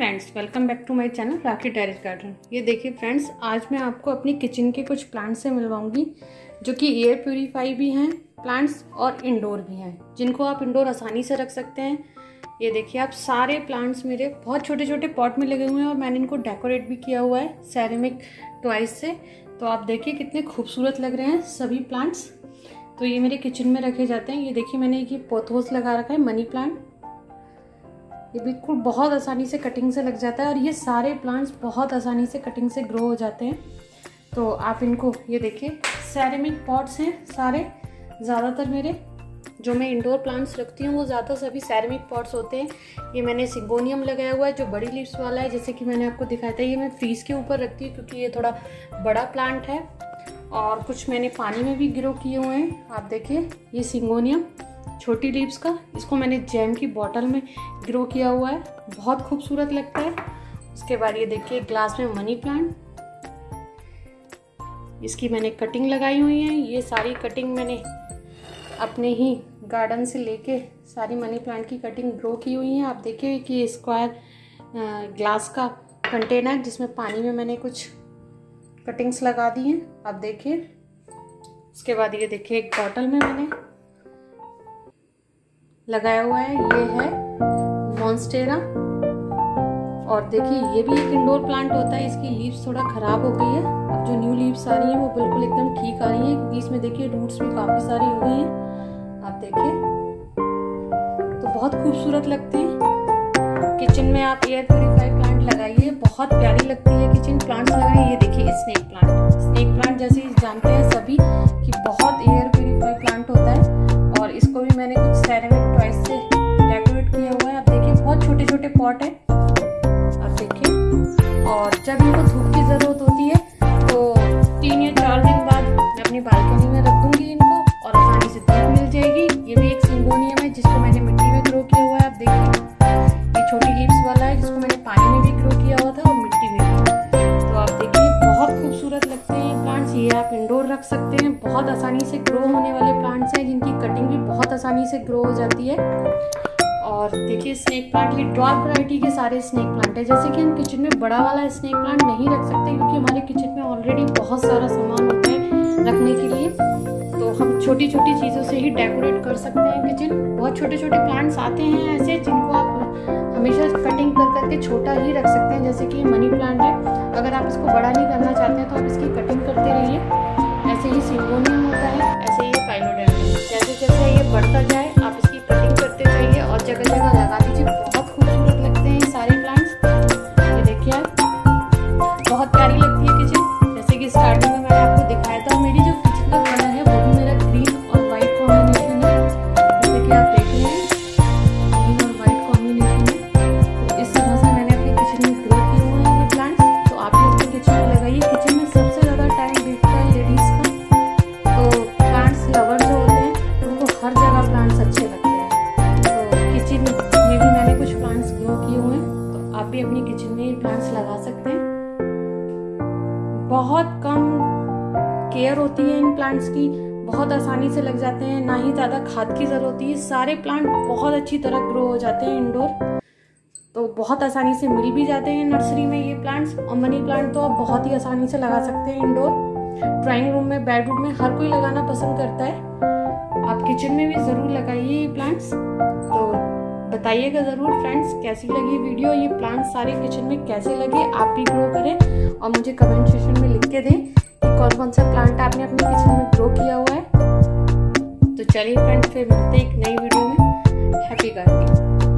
Friends welcome back to my channel Rakhi terrace garden ये देखिए friends आज मैं आपको अपनी किचन के कुछ प्लांट्स से मिलवाऊँगी, जो कि एयर प्योरीफाई भी हैं प्लांट्स और इंडोर भी हैं, जिनको आप इंडोर आसानी से रख सकते हैं। ये देखिए, आप सारे प्लांट्स मेरे बहुत छोटे छोटे पॉट में लगे हुए हैं और मैंने इनको डेकोरेट भी किया हुआ है सैरेमिक टॉइस से। तो आप देखिए कितने खूबसूरत लग रहे हैं सभी प्लांट्स तो ये मेरे किचन में रखे जाते हैं। ये देखिए मैंने ये पोथोस लगा रखा है मनी प्लांट ये बिल्कुल बहुत आसानी से कटिंग से लग जाता है और ये सारे प्लांट्स बहुत आसानी से कटिंग से ग्रो हो जाते हैं। तो आप इनको, ये देखिए सैरेमिक पॉट्स हैं सारे, ज़्यादातर मेरे, जो मैं इंडोर प्लांट्स रखती हूँ, वो ज़्यादा सभी सैरेमिक पॉट्स होते हैं। ये मैंने सिंगोनियम लगाया हुआ है, जो बड़ी लीव्स वाला है, जैसे कि मैंने आपको दिखाया था, ये मैं फ्रीज के ऊपर रखती हूँ, क्योंकि ये थोड़ा बड़ा प्लांट है। और कुछ मैंने पानी में भी ग्रो किए हुए हैं। आप देखिए, ये सिंगोनियम छोटी लीव्स का, इसको मैंने जैम की बॉटल में ग्रो किया हुआ है। बहुत खूबसूरत लगता है। उसके बाद ये देखिए ग्लास में मनी प्लांट इसकी मैंने कटिंग लगाई हुई है। ये सारी कटिंग मैंने अपने ही गार्डन से लेके सारी मनी प्लांट की कटिंग ग्रो की हुई है। आप देखिए कि स्क्वायर ग्लास का कंटेनर जिसमें पानी में मैंने कुछ कटिंग्स लगा दी हैं। आप देखिए। उसके बाद ये देखिए, एक बॉटल में मैंने लगाया हुआ है। ये है मॉन्स्टेरा और देखिए, ये भी एक इंडोर प्लांट होता है। इसकी लीव्स थोड़ा ख़राब हो गई है। अब जो न्यू लीव्स आ रही हैं, वो बिल्कुल एकदम ठीक आ रही हैं। बीच में देखिए रूट्स भी काफ़ी सारी हो गई हैं। आप देखिए तो बहुत खूबसूरत लगती है। किचन में आप एयर प्योरीफाई प्लांट लगाइए। बहुत प्यारी लगती है किचन प्लांट्स लगाइए। ये देखिए स्नेक प्लांट स्नेक प्लांट जैसे जानते हैं सभी पॉट है। आप देखिए। और जब इनको धूप की ज़रूरत होती है तो तीन या चार दिन बाद मैं अपनी बालकनी में रख दूँगी इनको और आसानी से धूप मिल जाएगी। ये भी एक सिंगोनियम है जिसको मैंने मिट्टी में ग्रो किया हुआ है, आप देखिए। ये छोटी लीव्स वाला है जिसको मैंने पानी में भी ग्रो किया हुआ था और मिट्टी में तो आप देखिए, बहुत खूबसूरत लगते हैं प्लांट्स ये आप इंडोर रख सकते हैं। बहुत आसानी से ग्रो होने वाले प्लांट्स हैं जिनकी कटिंग भी बहुत आसानी से ग्रो हो जाती है। और देखिए स्नेक प्लांट ये ड्रॉप वराइटी के सारे स्नेक प्लांट है। जैसे कि हम किचन में बड़ा वाला स्नेक प्लांट नहीं रख सकते, क्योंकि हमारे किचन में ऑलरेडी बहुत सारा सामान होता है रखने के लिए। तो हम छोटी छोटी चीज़ों से ही डेकोरेट कर सकते हैं किचन बहुत छोटे छोटे प्लांट्स आते हैं ऐसे, जिनको आप हमेशा कटिंग कर करके छोटा ही रख सकते हैं, जैसे कि मनी प्लांट है। अगर आप इसको बड़ा नहीं करना चाहते हैं तो आप इसकी कटिंग करते रहिए। ऐसे ही सिंगोनियम होता है, ऐसे ही फाइलोडेंड्रन जैसे जैसे ये बढ़ता जाए बहुत कम केयर होती है इन प्लांट्स की। बहुत आसानी से लग जाते हैं, ना ही ज़्यादा खाद की ज़रूरत होती है। सारे प्लांट बहुत अच्छी तरह ग्रो हो जाते हैं इंडोर तो बहुत आसानी से मिल भी जाते हैं नर्सरी में ये प्लांट्स और मनी प्लांट तो आप बहुत ही आसानी से लगा सकते हैं इंडोर ड्राइंग रूम में बेडरूम में हर कोई लगाना पसंद करता है। आप किचन में भी ज़रूर लगाइए ये प्लांट्स तो बताइएगा ज़रूर फ्रेंड्स कैसी लगी वीडियो ये प्लांट्स सारे किचन में कैसे लगे? आप भी ग्रो करें और मुझे कमेंट सेक्शन में लिख के दें कि कौन कौन सा प्लांट आपने अपने किचन में ग्रो किया हुआ है। तो चलिए फ्रेंड्स फिर मिलते हैं एक नई वीडियो में। Happy gardening